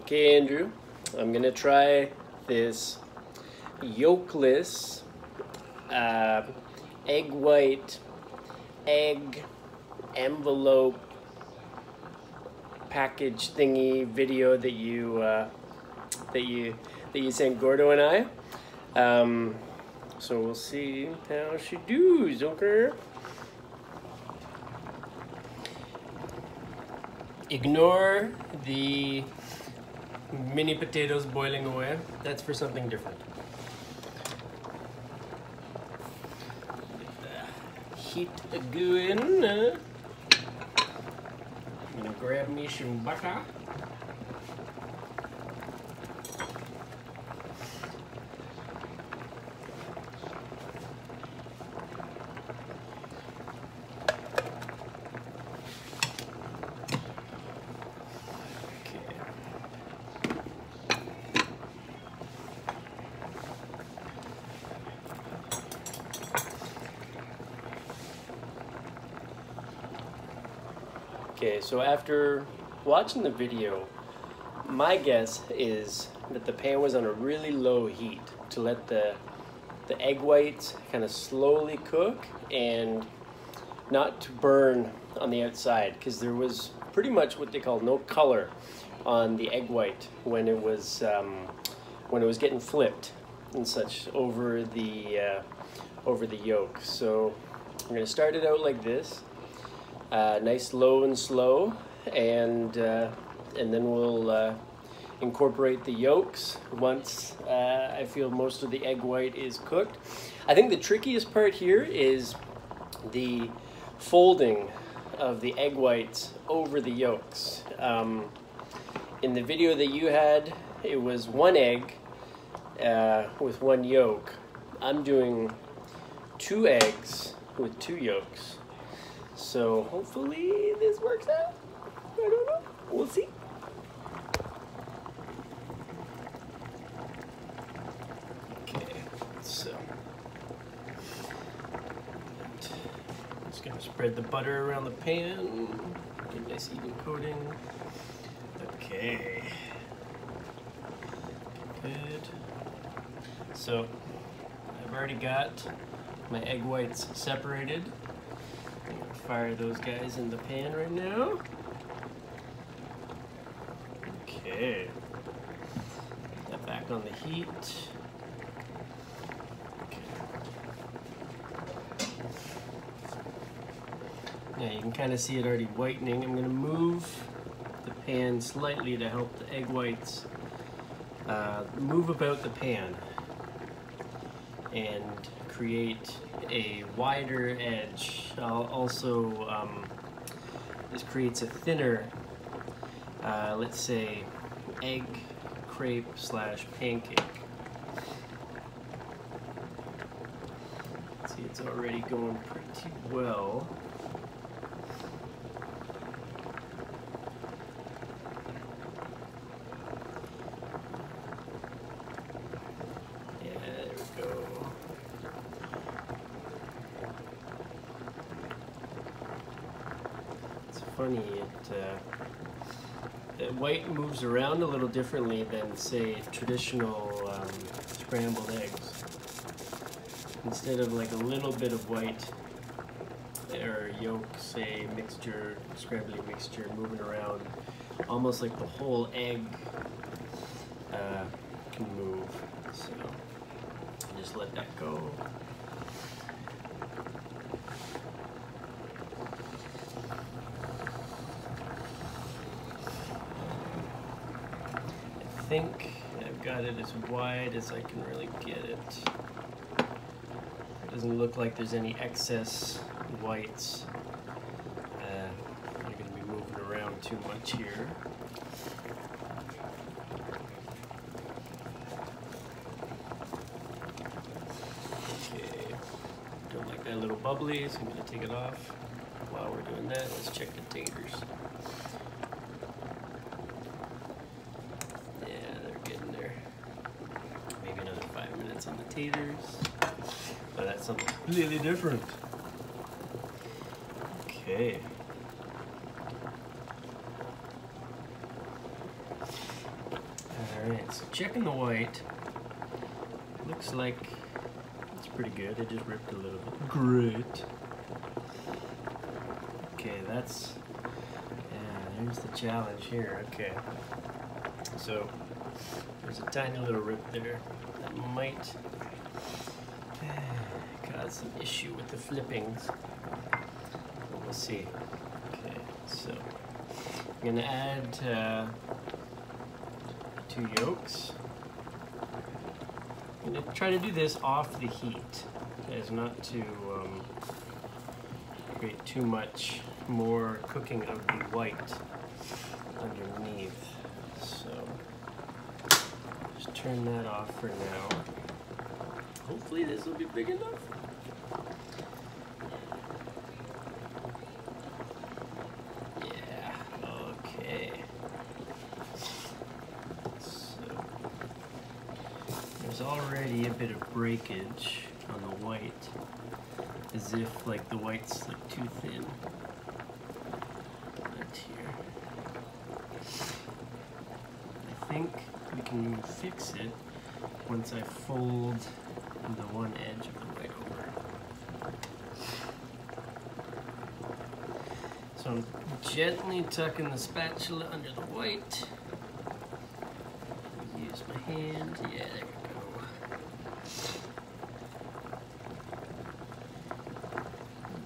Okay, Andrew, I'm gonna try this yolkless uh, egg white egg envelope package thingy video that you uh, that you that you sent Gordo and I. Um, so we'll see how she does, okay? Ignore the mini potatoes boiling away. That's for something different. Heat going. Uh, I'm gonna grab me some butter. Okay, so after watching the video, my guess is that the pan was on a really low heat to let the the egg whites kind of slowly cook and not to burn on the outside because there was pretty much what they call no color on the egg white when it was um, when it was getting flipped and such over the uh, over the yolk. So I'm gonna start it out like this uh, nice low and slow and uh, and then we'll uh, incorporate the yolks once uh, I feel most of the egg white is cooked. I think the trickiest part here is the folding of the egg whites over the yolks. Um, in the video that you had, it was one egg uh, with one yolk. I'm doing two eggs with two yolks. So hopefully this works out. I don't know. We'll see. Okay, so just gonna spread the butter around the pan. Get a nice even coating. Okay. Good. So I've already got my egg whites separated fire those guys in the pan right now. Okay. That back on the heat. Yeah, you can kind of see it already whitening. I'm going to move the pan slightly to help the egg whites uh, move about the pan and create a wider edge. Also, um, this creates a thinner, uh, let's say, egg crepe slash pancake. See, it's already going pretty well. It, uh, white moves around a little differently than, say, traditional um, scrambled eggs. Instead of like a little bit of white or yolk, say, mixture, scrambling mixture moving around, almost like the whole egg uh, can move. So just let that go. Think I've got it as wide as I can really get it. It doesn't look like there's any excess whites. Uh, I'm going to be moving around too much here. Okay, don't like that little bubbly, so I'm going to take it off. While we're doing that, let's check the taters. On. But that's something completely different. Okay. Alright, so checking the white. Looks like it's pretty good. It just ripped a little bit. Great. Okay, that's yeah, there's the challenge here. Okay. So there's a tiny little rip there that might cause some issue with the flippings. But we'll see. Okay, so I'm gonna add uh, two yolks. I'm gonna try to do this off the heat as not to um, create too much more cooking of the white underneath. So just turn that off for now. Hopefully this will be big enough. Yeah, okay. So there's already a bit of breakage on the white as if like the white's like too thin. Right here. I think we can fix it once I fold the one edge of the white over. So I'm gently tucking the spatula under the white. Use my hand. Yeah, there we go.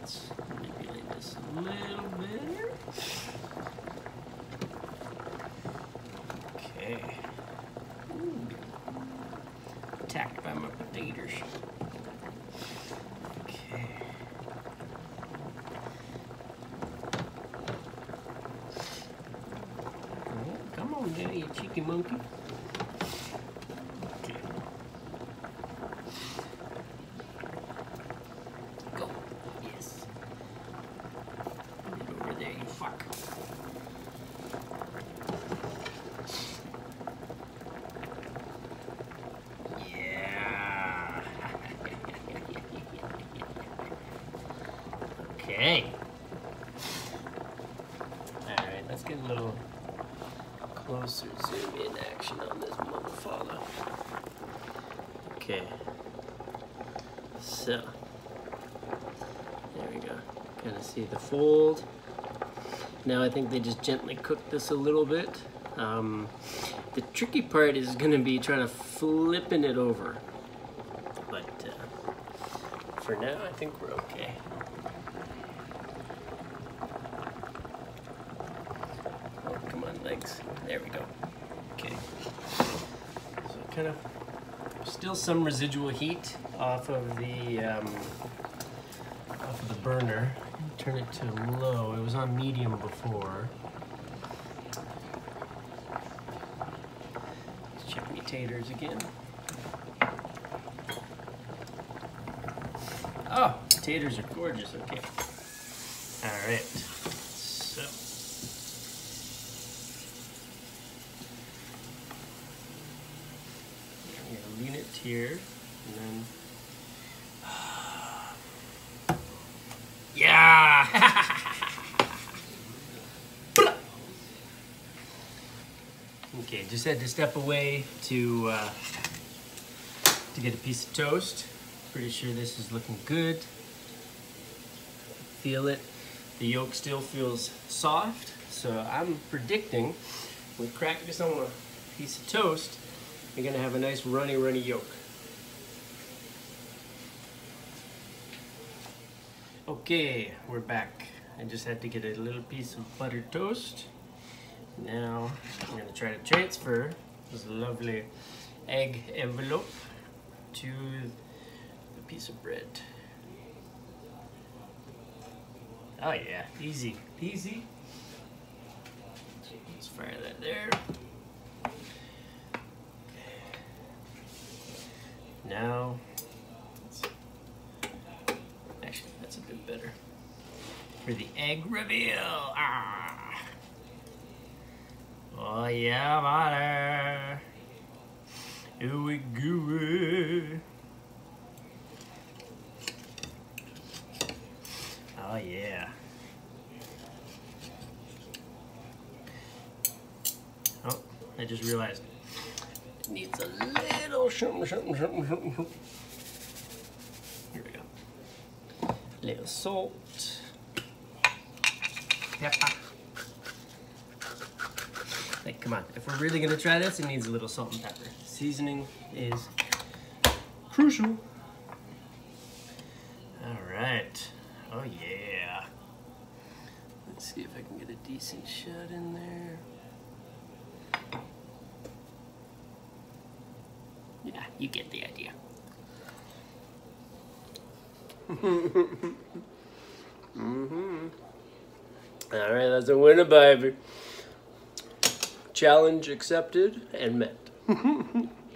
Let's manipulate this a little better. Okay. Ooh. Attacked by my potatoes. Okay. Oh, come on now, you cheeky monkey. Okay. Go. Yes. Get over there, you fuck. Yeah. okay. Alright, let's get a little closer zoom in action on this motherfucker. Okay. So, there we go. Kind of see the fold. Now I think they just gently cook this a little bit. Um, the tricky part is going to be trying to flipping it over. But uh, for now, I think we're okay. Oh, come on, legs. There we go. Okay. So kind of still some residual heat off of the um, off of the burner. Turn it to low. It was on medium before. Let's check my taters again. Oh, taters are gorgeous. Okay. All right. So. I'm gonna lean it here, and then. Yeah! okay, just had to step away to uh, to get a piece of toast. Pretty sure this is looking good. Feel it. The yolk still feels soft, so I'm predicting we crack this on a piece of toast, you're gonna have a nice runny, runny yolk. Okay, we're back. I just had to get a little piece of buttered toast. Now I'm gonna try to transfer this lovely egg envelope to the piece of bread. Oh yeah, easy, easy. Let's fire that there. Now, actually, that's a bit better. For the egg reveal. Ah. Oh yeah, butter. Here we go. Oh yeah. Oh, I just realized it Needs a little something, something, something, something. Here we go. Little salt. Hey, come on. If we're really gonna try this, it needs a little salt and pepper. Seasoning is crucial. All right. Oh yeah. Let's see if I can get a decent shot in there. Yeah, you get the idea. mm-hmm. All right, that's a winner, baby. Challenge accepted and met.